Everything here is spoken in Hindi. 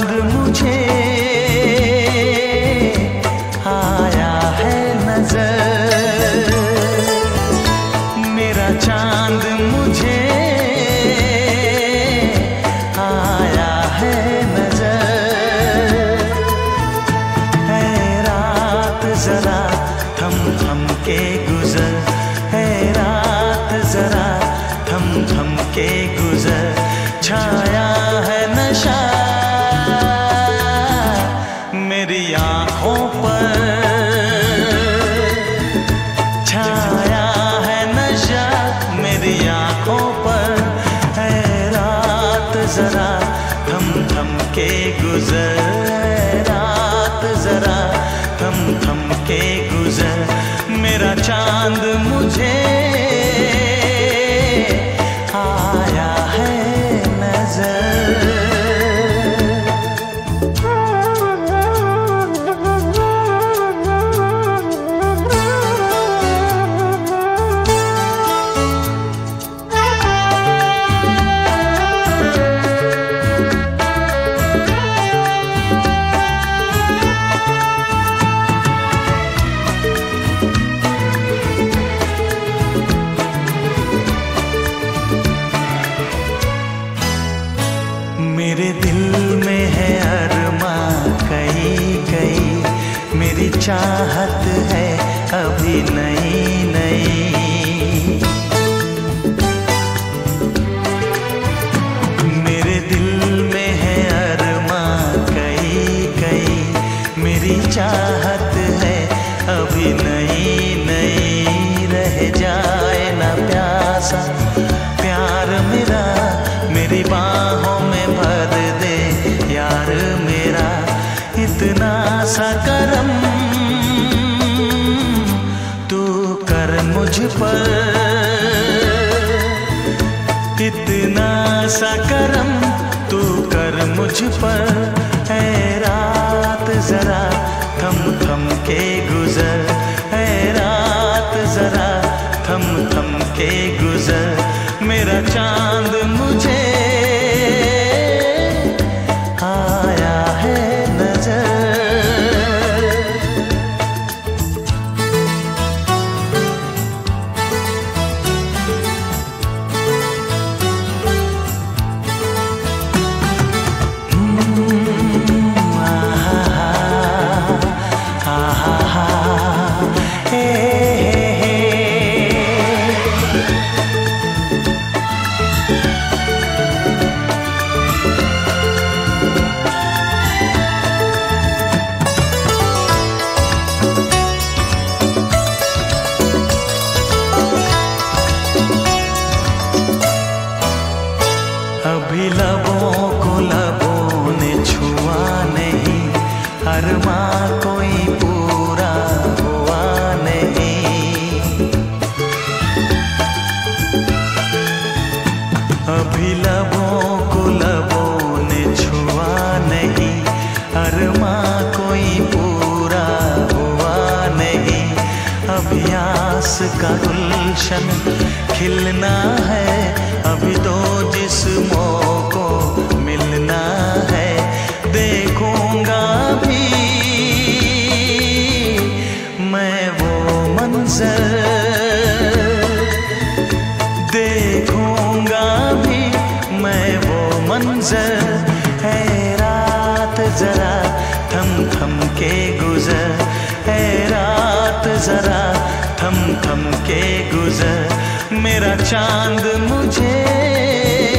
रंग मुझे आया है नज़र। मेरा चाँद मुझे आया है नज़र। है रात जरा हम हम के जरा थम थम के गुजर रात जरा थम थम के गुजर। मेरा चाँद मुझे मेरे दिल में है अरमा कई कई मेरी चाहत है अभी नई नई। मेरे दिल में है अरमा कई कई मेरी चाहत है अभी नई। सा करम तू कर मुझ पर। इतना सा करम तू कर मुझ पर। है रात जरा थम थम के गुजर। है रात जरा थम थम के गुजर। मेरा चाँद कोई पूरा हुआ नहीं। छुआ नहीं। कोई पूरा हुआ नहीं। का गुलशन खिलना है। अभी तो जिस्मों को देखूँगा भी मैं वो मंजर। है रात जरा थम थम के गुजर। है रात जरा थम थम के गुजर। मेरा चाँद मुझे